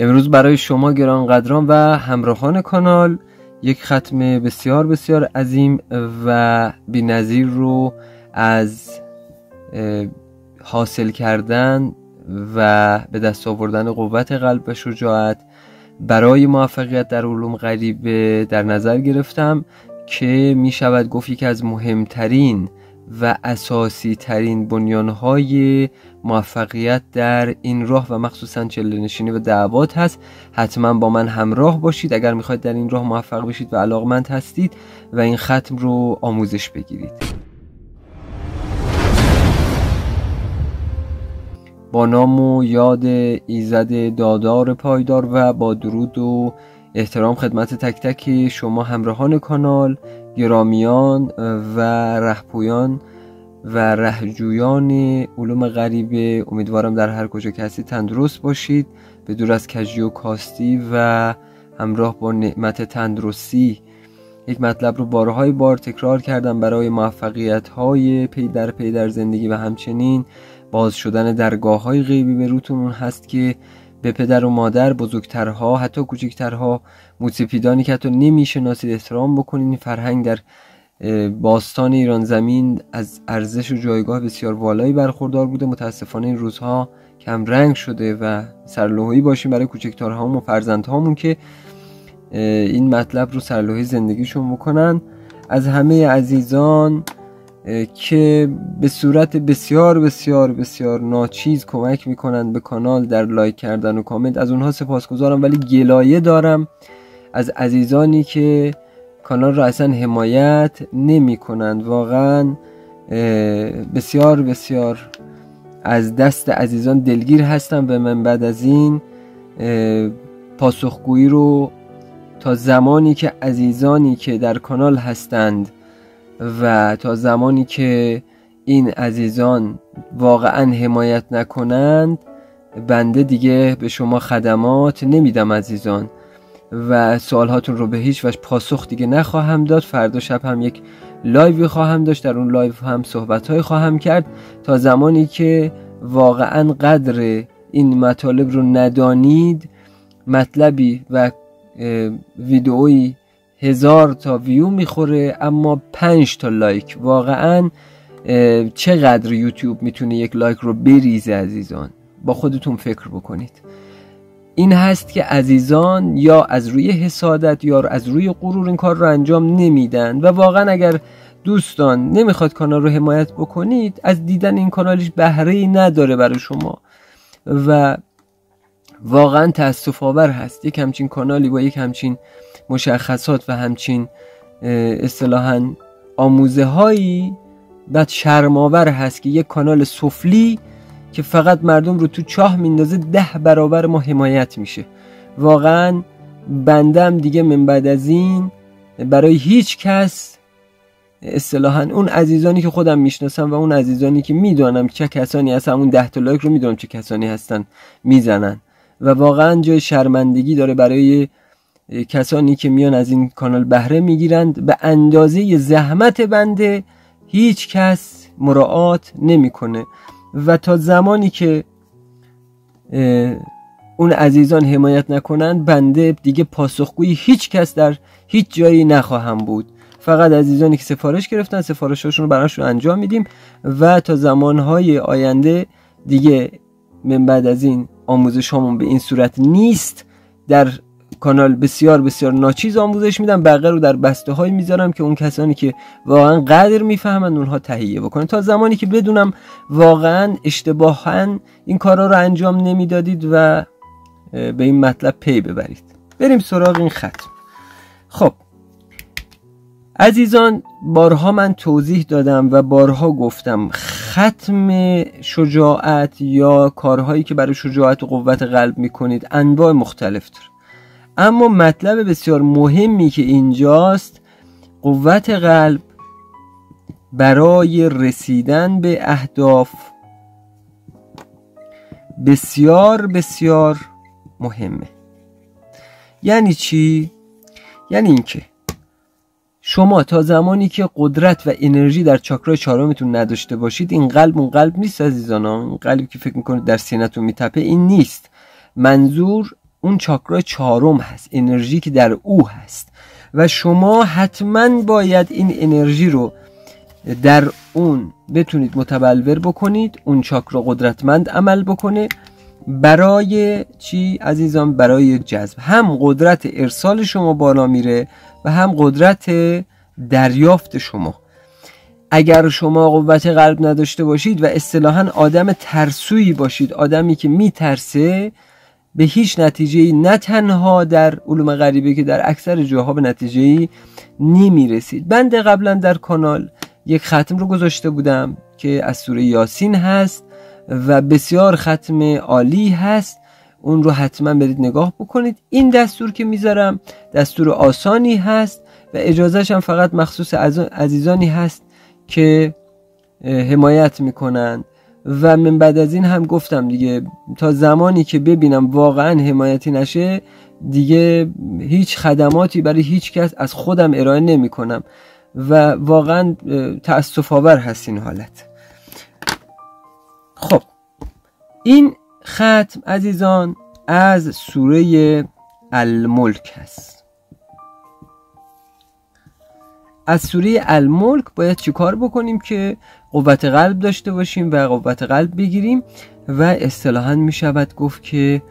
امروز برای شما گرانقدران و همراهان کانال یک ختم بسیار بسیار عظیم و بینظیر رو از حاصل کردن و به دست آوردن قوت قلب و شجاعت برای موفقیت در علوم غریبه در نظر گرفتم که می شود گفت یکی از مهمترین و اساسی ترین بنیانهای موفقیت در این راه و مخصوصا چله نشینی و دعوات هست. حتما با من همراه باشید. اگر می‌خواید در این راه موفق بشید و علاقمند هستید و این ختم رو آموزش بگیرید. با نام و یاد ایزد دادار پایدار و با درود و احترام خدمت تک تک شما همراهان کانال گرامیان و رهپویان و رهجویان علوم غریبه امیدوارم در هر کجا که هستید تندرست باشید. به دور از کجی و کاستی و همراه با نعمت تندرستی. یک مطلب رو بارهای بار تکرار کردم برای موفقیت های پی در پی در زندگی و همچنین باز شدن درگاه های غیبی به روتون هست که به پدر و مادر بزرگترها حتی کوچکترها موسیپیدانی که حتی نمی‌شناسید احترام بکنید این فرهنگ در باستان ایران زمین از ارزش و جایگاه بسیار والایی برخوردار بوده. متاسفانه این روزها کم رنگ شده و سرلوحی باشیم برای کوچکترهامون و فرزندهامون که این مطلب رو سرلوحی زندگیشون بکنن. از همه عزیزان که به صورت بسیار بسیار بسیار ناچیز کمک می‌کنند به کانال در لایک کردن و کامنت. از اونها سپاسگزارم ولی گلایه دارم از عزیزانی که کانال را اصلا حمایت نمی کنند واقعا بسیار بسیار از دست عزیزان دلگیر هستم به من بعد از این پاسخگویی رو تا زمانی که عزیزانی که در کانال هستند و تا زمانی که این عزیزان واقعا حمایت نکنند بنده دیگه به شما خدمات نمیدم عزیزان و سوالهاتون رو به هیچ وجه پاسخ دیگه نخواهم داد. فردا شب هم یک live ی خواهم داشت در اون live هم صحبت خواهم کرد. تا زمانی که واقعا قدر این مطالب رو ندانید مطلبی و ویدئویی هزار تا ویو می‌خوره اما پنج تا like. واقعا چقدر یوتیوب می‌تونه یک لایک رو بریزه عزیزان؟ با خودتون فکر بکنید. این هست که عزیزان یا از روی حسادت یا از روی غرور این کار رو انجام نمیدن و واقعا اگر دوستان نمی‌خواد کانال رو حمایت بکنید از دیدن این کانالش بهره ای نداره برای شما. و واقعا تاسف آور هست. یک همچین کانالی با یک همچین مشخصات و همچین اصطلاحا آموزه هایی بعد شرماور هست که یک کانال سفلی که فقط مردم رو تو چاه میندازه ده برابر ما حمایت میشه. واقعا بندم دیگه من بعد از این برای هیچ کس اصطلاحا اون عزیزانی که خودم می‌شناسم و اون عزیزانی که می‌دانم چه کسانی هستن اون ده تا لایک رو می‌دونم چه کسانی هستن می‌زنن. و واقعا جای شرمندگی داره برای کسانی که میان از این کانال بهره می‌گیرند به اندازه زحمت بنده هیچ کس مراعات نمی‌کنه. و تا زمانی که اون عزیزان حمایت نکنند بنده دیگه پاسخگوی هیچ کس در هیچ جایی نخواهم بود. فقط عزیزانی که سفارش گرفتن سفارششون رو براشون انجام میدیم و تا زمانهای آینده دیگه من بعد از این آموزش همون به این صورت نیست در کانال بسیار بسیار ناچیز آموزش میدم. بقیه رو در بسته های می‌ذارم که اون کسانی که واقعا قدر می‌فهمند اونها تهیه بکنن. تا زمانی که بدونم واقعا اشتباها این کارا رو انجام نمی‌دادید و به این مطلب پی ببرید. بریم سراغ این ختم خب. عزیزان بارها من توضیح دادم و بارها گفتم ختم شجاعت یا کارهایی که برای شجاعت و قوت قلب می‌کنید انواع مختلف داره اما مطلب بسیار مهمی که اینجاست قوت قلب برای رسیدن به اهداف بسیار بسیار مهمه. یعنی چی؟ یعنی اینکه شما تا زمانی که قدرت و انرژی در چاکرای چهارمتون نداشته باشید این قلب اون قلب نیست عزیزان این قلبی که فکر می‌کنید در سینتون میتپه این نیست. منظور اون چاکرا چهارم هست انرژی که در او هست. و شما حتما باید این انرژی رو در اون بتونید متبلور بکنید اون چاکرا قدرتمند عمل بکنه. برای چی عزیزان؟ برای جذب. هم قدرت ارسال شما بالا میره و هم قدرت دریافت شما. اگر شما قوت قلب نداشته باشید و اصطلاحا آدم ترسویی باشید آدمی که میترسه به هیچ نتیجه نه تنها در علوم غریبه که در اکثر جاها به نتیجه نمی‌رسید. بنده قبلا در کانال یک ختم رو گذاشته بودم که از سوره یاسین هست و بسیار ختم عالی هست. اون رو حتما برید نگاه بکنید. این دستور که می‌ذارم دستور آسانی هست و اجازهش هم فقط مخصوص عزیزانی هست که حمایت می‌کنن و من بعد از این هم گفتم دیگه تا زمانی که ببینم واقعا حمایتی نشه دیگه هیچ خدماتی برای هیچ کس از خودم ارائه نمی کنم و واقعا تأصف آور هست این حالت. خب این ختم عزیزان از سوره الملک هست. از سوره الملک باید چیکار بکنیم که قوت قلب داشته باشیم و قوت قلب بگیریم و اصطلاحا می شود گفت که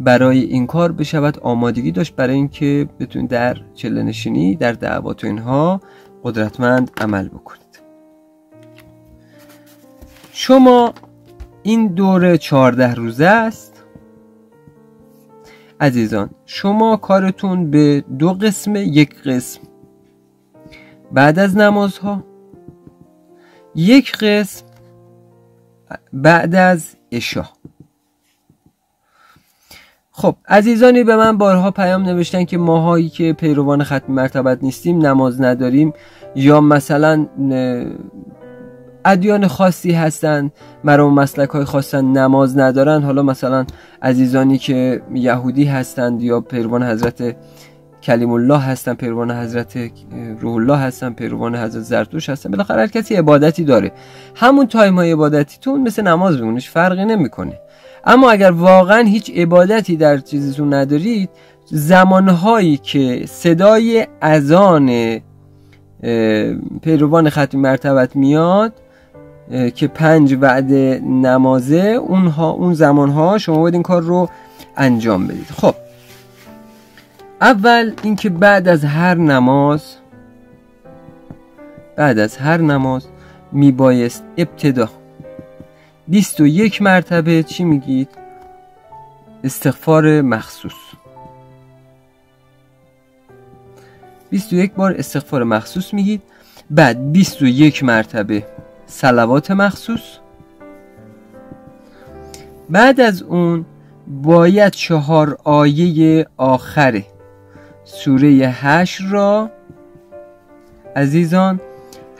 برای این کار بشود آمادگی داشت برای اینکه بتونید در چله نشینی در دعوات و اینها قدرتمند عمل بکنید. شما این دوره چهارده روزه است. عزیزان شما کارتون به دو قسم یک قسم بعد از نمازها. یک قسم بعد از اشا خب عزیزانی به من بارها پیام نوشتن که ماهایی که پیروان ختم مرتبت نیستیم نماز نداریم یا مثلا ادیان خاصی هستن مرام مسلک های خواستن نماز ندارن. حالا مثلا عزیزانی که یهودی هستند یا پیروان حضرت کلیم الله هستن پیروان حضرت روح الله هستن پیروان حضرت زرتوش هستن. بالاخره هر کسی عبادتی داره. همون تایم های عبادتیتون مثل نماز بمونش فرقی نمی‌کنه. اما اگر واقعا هیچ عبادتی در چیزتون ندارید زمانهایی که صدای اذان پیروان ختم مرتبت میاد که پنج وعد نمازه اونها اون زمانها شما باید این کار رو انجام بدید. خب اول اینکه بعد از هر نماز بعد از هر نماز میبایست ابتدا. 21 مرتبه چی میگید؟ استغفار مخصوص. 21 بار استغفار مخصوص میگید بعد 21 مرتبه سلوات مخصوص. بعد از اون باید چهار آیه آخره. سوره هش را عزیزان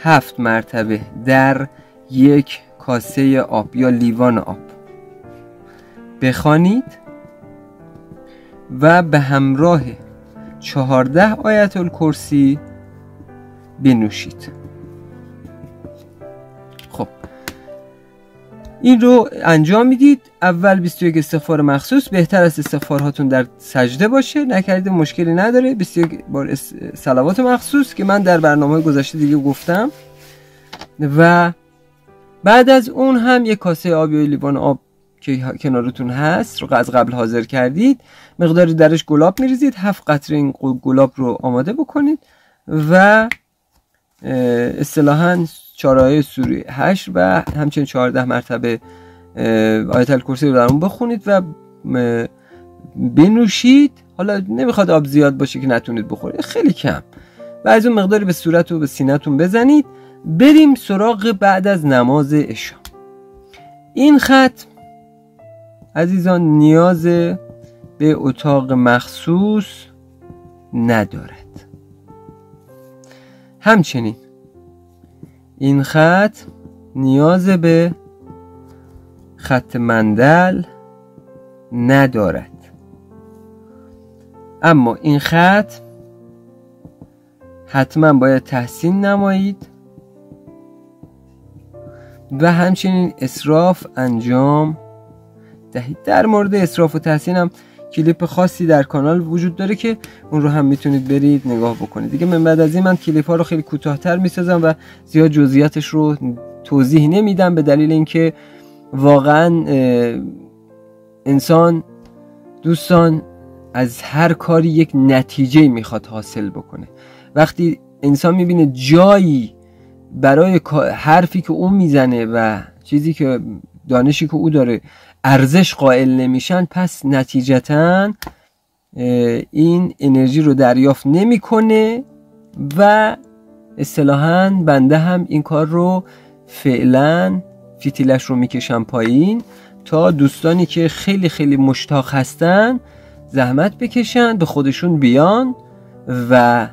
هفت مرتبه در یک کاسه آب یا لیوان آب. بخوانید و به همراه چهارده آیت الکرسی بنوشید. این رو انجام می‌دید. اول 21 استغفار مخصوص بهتر است استغفارهاتون در سجده باشه. نکردید مشکلی نداره. 21 بار سلوات مخصوص که من در برنامه گذشته دیگه گفتم. و بعد از اون هم یک کاسه آبی و لیوان آب که کنارتون هست رو از قبل حاضر کردید. مقداری درش گلاب میریزید. هفت قطره این گلاب رو آماده بکنید. و اصطلاحا چارای سوری هشت و همچنین چهارده مرتبه آیت الکرسی رو در اون بخونید و بنوشید. حالا نمی‌خواد آب زیاد باشه که نتونید بخورید. خیلی کم. و از اون مقداری به صورت و به سینتون بزنید. بریم سراغ بعد از نماز اشا این خط عزیزان نیاز به اتاق مخصوص ندارد. همچنین. این خط نیاز به خط مندل ندارد. اما این خط حتما باید تحسین نمایید و همچنین اصراف انجام دهید. در مورد اصراف و تحسین هم کلیپ خاصی در کانال وجود داره که اون رو هم می‌تونید برید نگاه بکنید. دیگه من بعد از این من کلیپ ها رو خیلی کوتاهتر می‌سازم و زیاد جزئیاتش رو توضیح نمیدم به دلیل اینکه واقعا انسان دوستان از هر کاری یک نتیجه می‌خواد حاصل بکنه. وقتی انسان می‌بینه جایی برای حرفی که اون می‌زنه و چیزی که دانشی که او داره ارزش قائل نمیشن پس نتیجتا این انرژی رو دریافت نمی‌کنه و اصطلاحا بنده هم این کار رو فعلا فیتیلش رو می‌کشم پایین تا دوستانی که خیلی خیلی مشتاق هستن زحمت بکشن به خودشون بیان و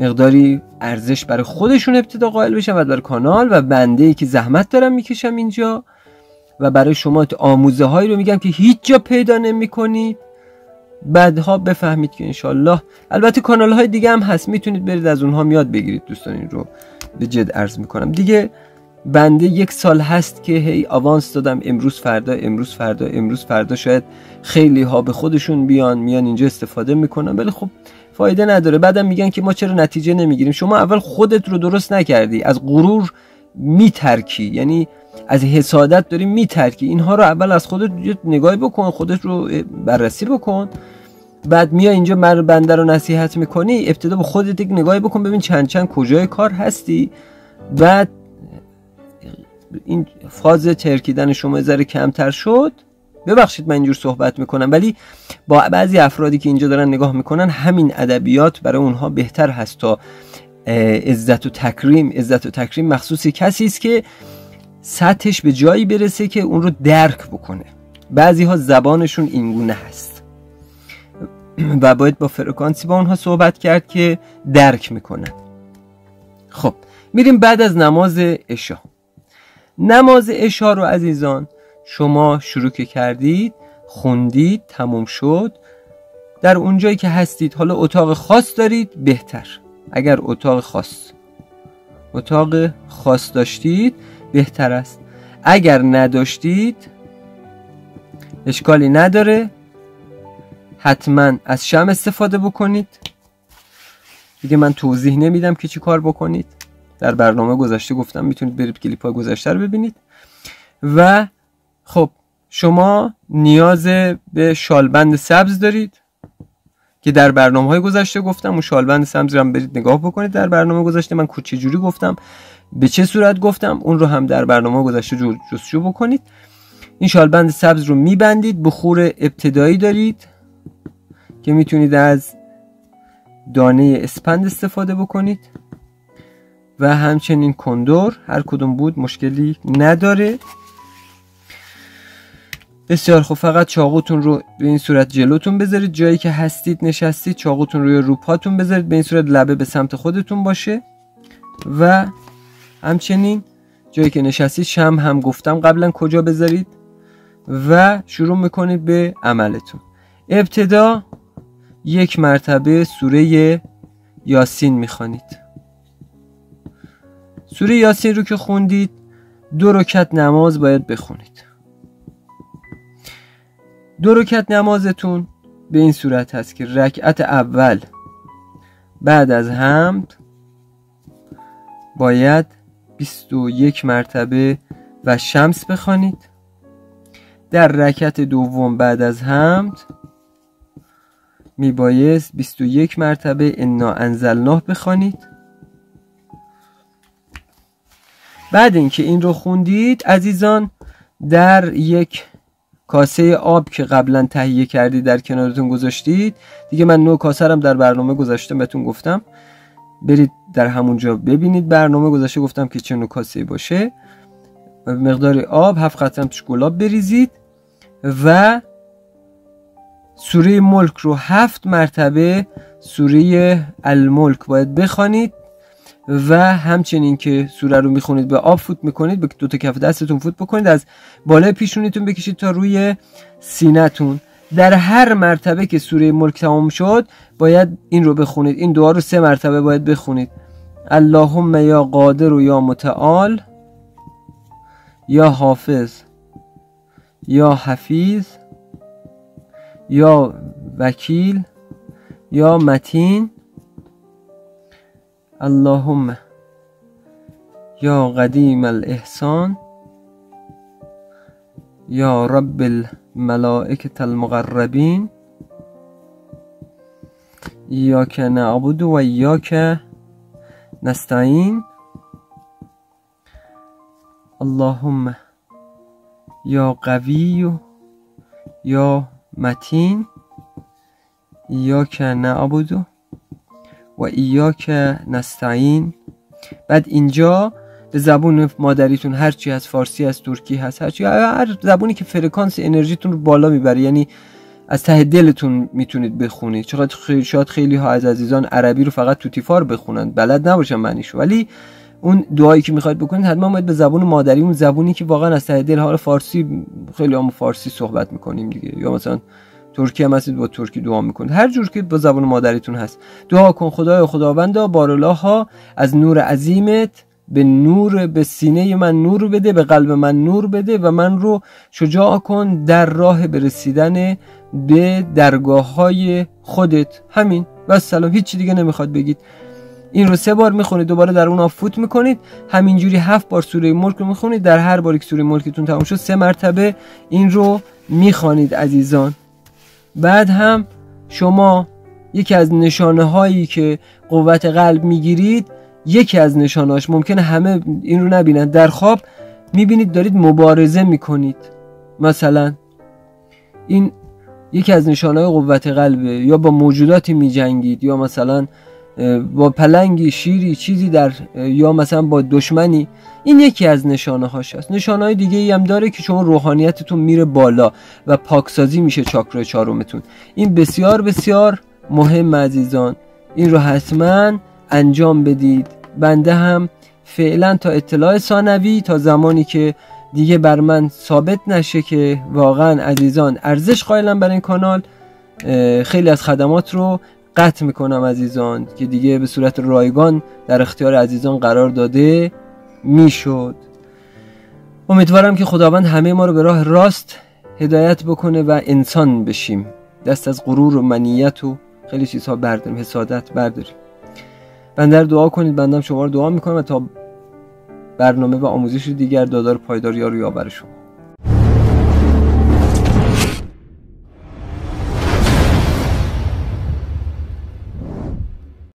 مقداری ارزش برای خودشون ابتدا قائل بشن و برای کانال و بنده ای که زحمت دارم می‌کشم اینجا. و برای شما آموزه هایی رو میگم که هیچ جا پیدا نمی کنید بعدها بفهمید که انشالله البته کانال های دیگه هم هست. می‌تونید برید از اونها میاد بگیرید دوستان این رو به جد ارز می‌کنم. دیگه بنده یک سال هست که هی آوانس دادم. امروز فردا امروز فردا امروز فردا. شاید خیلی ها به خودشون بیان میان اینجا استفاده می‌کنن. ولی خب فایده نداره. بعدم میگن که ما چرا نتیجه نمی‌گیریم؟ شما اول خودت رو درست نکردی. از غرور میترکی. یعنی از حسادت داری میترکی. اینها رو اول از خودت نگاه بکن خودت رو بررسی بکن. بعد میا اینجا من بنده رو نصیحت می‌کنی ابتدا به خودت یک نگاهی بکن ببین چند چند کجای کار هستی. بعد این فاز ترکیدن شما ذره کمتر شد. ببخشید من اینجور صحبت می‌کنم ولی با بعضی افرادی که اینجا دارن نگاه می‌کنن همین ادبیات برای اونها بهتر هست تا عزت و تکریم عزت و تکریم مخصوص کسی است که سطحش به جایی برسه که اون رو درک بکنه. بعضی ها زبانشون اینگونه هست. و باید با فرکانسی با اونها صحبت کرد که درک می‌کنن خب میریم بعد از نماز اشا نماز اشا رو عزیزان شما شروع که کردید خوندید تموم شد. در اونجایی که هستید حالا اتاق خاص دارید بهتر. اگر اتاق خاص اتاق خاص داشتید بهتر است. اگر نداشتید اشکالی نداره. حتما از شم استفاده بکنید. دیگه من توضیح نمیدم که چی کار بکنید. در برنامه گذشته گفتم می‌تونید برید کلیپ های گذشته رو ببینید. و خب شما نیاز به شالبند سبز دارید. که در برنامه های گذشته گفتم اون شالبند رو هم برید نگاه بکنید. در برنامه گذشته من چه جوری گفتم. به چه صورت گفتم؟ اون رو هم در برنامه گذشته جستجو بکنید. این شالبند سبز رو میبندید بخور ابتدایی دارید که می‌تونید از دانه اسپند استفاده بکنید و همچنین کندور هر کدوم بود مشکلی نداره. بسیار خوب. فقط چاقوتون رو به این صورت جلوتون بذارید. جایی که هستید نشستید چاقوتون روی روپاتون بذارید. به این صورت لبه به سمت خودتون باشه. و همچنین جایی که نشستید شم هم گفتم قبلا کجا بذارید. و شروع می‌کنید به عملتون. ابتدا یک مرتبه سوره یاسین می‌خوانید. سوره یاسین رو که خوندید دو رکت نماز باید بخونید. دو رکت نمازتون به این صورت هست که رکعت اول بعد از حمد باید 21 مرتبه و شمس بخوانید. در رکعت دوم بعد از حمد میبایست 21 مرتبه انا انزلناه بخوانید. بعد اینکه این رو خوندید عزیزان در یک کاسه آب که قبلا تهیه کردید در کنارتون گذاشتید؟ دیگه من نو کاسه هم در برنامه گذاشتم بهتون گفتم. برید در همونجا ببینید برنامه گذاشته گفتم که چه نوع کاسه باشه. مقدار آب هفت قطعه توش گلاب بریزید و سوره ملک رو هفت مرتبه سوره الملک باید بخوانید. و همچنین که سوره رو می‌خونید به آب فوت می‌کنید به دو تا کف دستتون فوت بکنید از بالای پیشونیتون بکشید تا روی سینهتون. در هر مرتبه که سوره ملک تمام شد باید این رو بخونید. این دعا رو سه مرتبه باید بخونید. اللهم یا قادر و یا متعال یا حافظ یا حفیظ یا وکیل یا متین اللهم يا قديم الإحسان يا رب الملائكة المقربين إياك نعبد وإياك نستعين. اللهم يا قوي يا متين إياك نعبد و ایاک نستعین. بعد اینجا به زبون مادریتون هر چی از فارسی از ترکی هست هر چی هر زبونی که فرکانس انرژیتون رو بالا می‌بره یعنی از ته دلتون می‌تونید بخونید. چقدر خیلی شاید خیلی ها از عزیزان عربی رو فقط توتیفار بخونن. بلد نباشن معنیشو. ولی اون دعایی که می‌خواید بکنید حتما باید به زبون مادری اون زبونی که واقعا از ته دل حال فارسی خیلی هم فارسی صحبت می‌کنیم دیگه. یا مثلا ترکی هم هستید با ترکی دعا می‌کنید هر جور که با زبان مادریتون هست. دعا کن خدای خداوندا بارالله ها از نور عظیمت به نور به سینه من نور بده به قلب من نور بده و من رو شجاع کن در راه برسیدن به درگاه های خودت. همین. و سلام. هیچی دیگه نمی‌خواد بگید. این رو سه بار می‌خونید دوباره در اون فوت می‌کنید. همینجوری هفت بار سوره ملک رو می‌خونید. در هر باری که سوره ملکتون تموم شد سه مرتبه این رو می‌خوانید عزیزان. بعد هم شما یکی از نشانه هایی که قوت قلب می‌گیرید یکی از نشانهاش ممکنه همه این رو نبینن. در خواب می‌بینید دارید مبارزه می‌کنید. مثلا این یکی از نشانهای قوت قلبه. یا با موجوداتی میجنگید یا مثلا با پلنگی شیری چیزی در یا مثلا با دشمنی این یکی از نشانه هاش هست. نشانه های دیگه ای هم داره که شما روحانیتتون میره بالا و پاکسازی میشه چاکرا چهارمتون. این بسیار بسیار مهم عزیزان. این رو حتما انجام بدید. بنده هم فعلا تا اطلاع ثانوی تا زمانی که دیگه بر من ثابت نشه که واقعا عزیزان ارزش قائلم بر این کانال خیلی از خدمات رو قطع می‌کنم عزیزان که دیگه به صورت رایگان در اختیار عزیزان قرار داده می‌شد. امیدوارم که خداوند همه ما رو به راه راست هدایت بکنه و انسان بشیم. دست از غرور و منیت و خیلی چیزها برداریم حسادت برداریم. بنده دعا کنید بندم شما رو دعا می‌کنم و تا برنامه و آموزش دیگر دادار پایدار یارو یاور شما.